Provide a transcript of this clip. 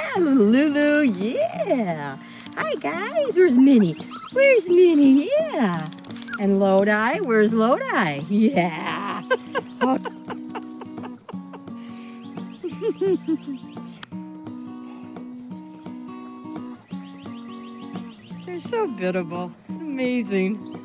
Ah, little Lulu, yeah. Hi, guys. Where's Minnie? Where's Minnie? Yeah. And Lodi, where's Lodi? Yeah. oh. They're so biddable. Amazing.